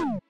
you